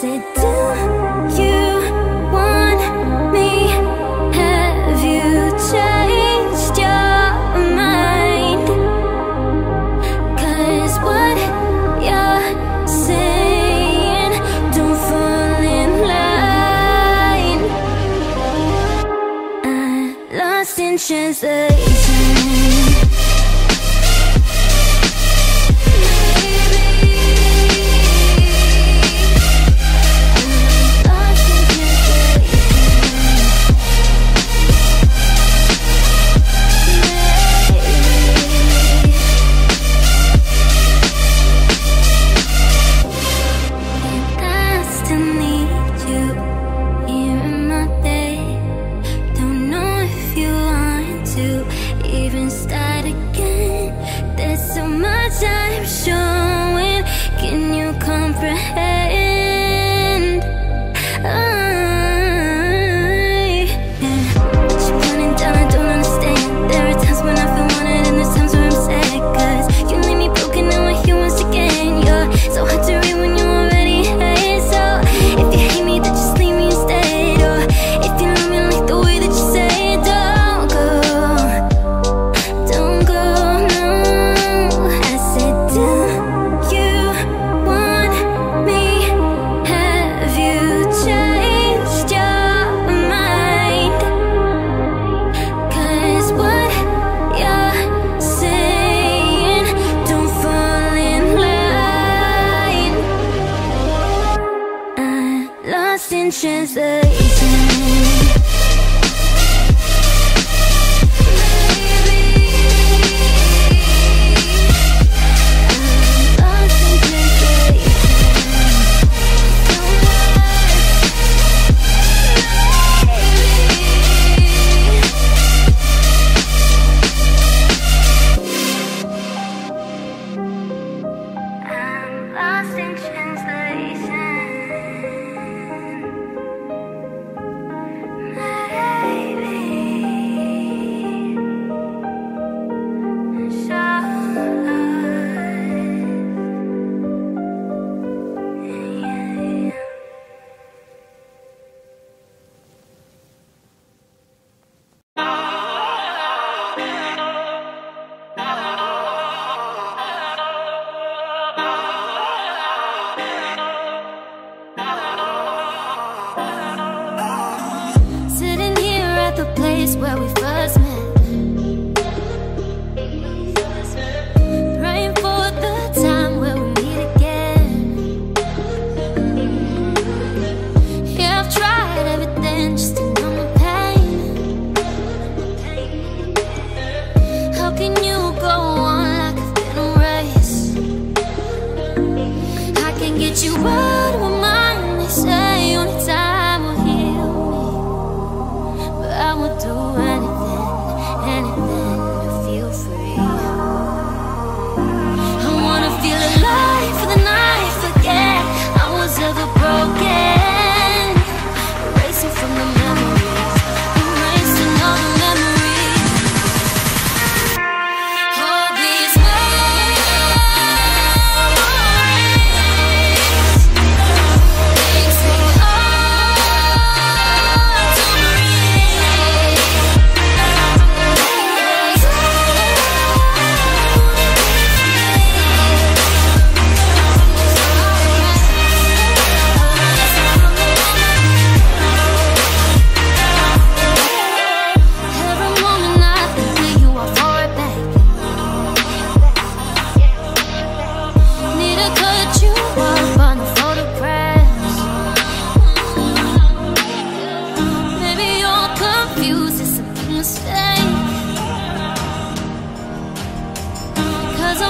said, do you want me? Have you changed your what you're saying don't fall in line I lost in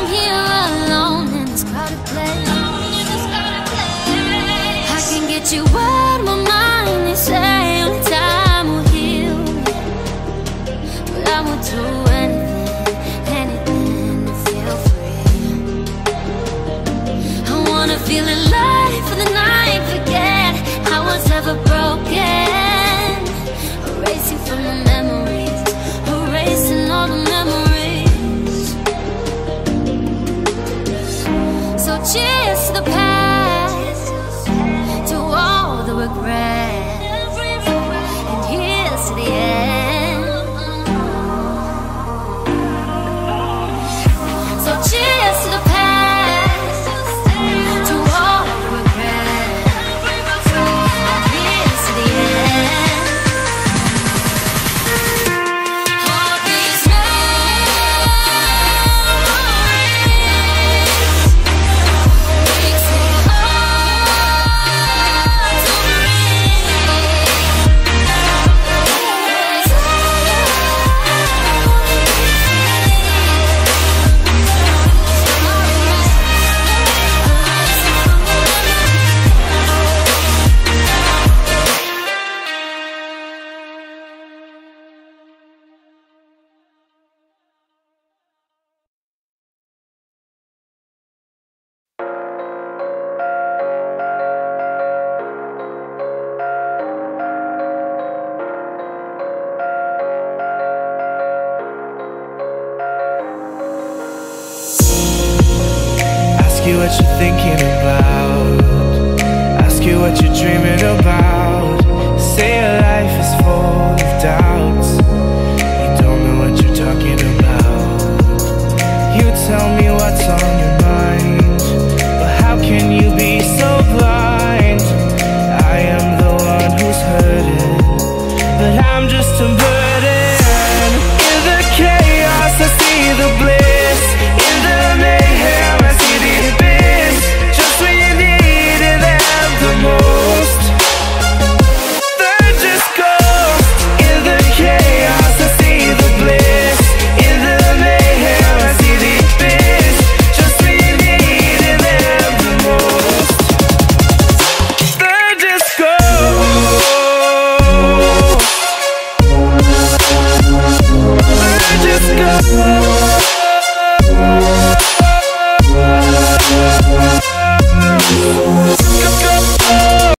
I'm here So Ask you what you're dreaming about.